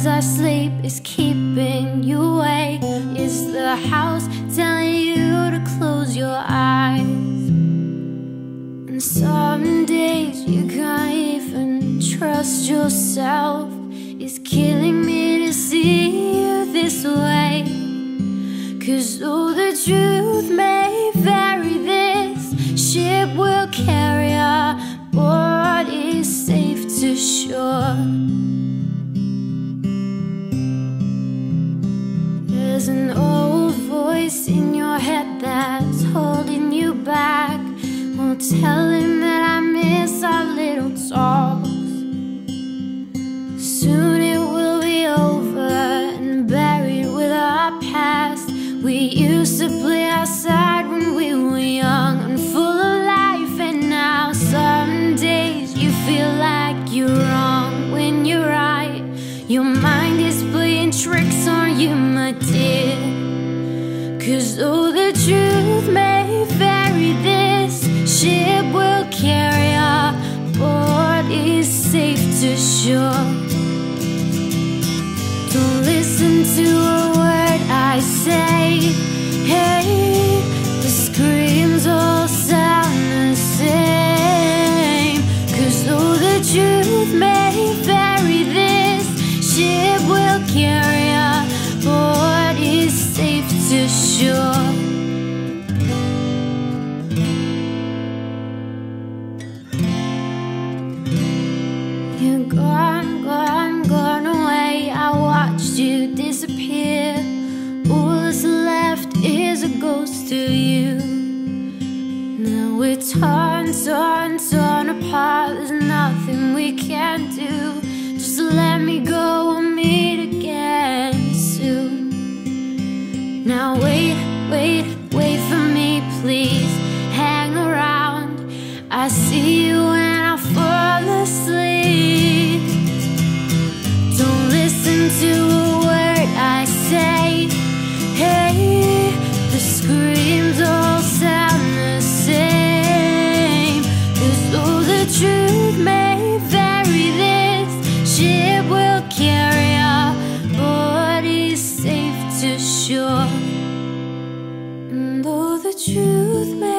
sleep is keeping you awake? Is the house telling you to close your eyes? And some days you can't even trust yourself. It's killing me to see you this way. Cause though the truth may vary, this ship will carry our There's an old voice in your head that's holding you back. Won't tell him that I miss our little talks. Soon it will be over and buried with our past. We used to play outside when we were young and full of life, and now some days you feel like you're wrong when you're right. Your mind is playing tricks on you, my dear. Cause though the truth may vary, this ship will carry our bodies safe to shore. Don't listen to a word I say. Hey, the screams all sound the same. Cause though the truth may vary, this ship will carry our safe to shore. You're gone, gone, gone away. I watched you disappear. All that's left is a ghost to you. Now we're torn, torn, torn apart. There's nothing we can do. Just let me go. We'll meet again see you when I fall asleep. Don't listen to a word I say. Hey, the screams all sound the though the truth may vary, this ship will carry our bodies safe to shore. And though the truth may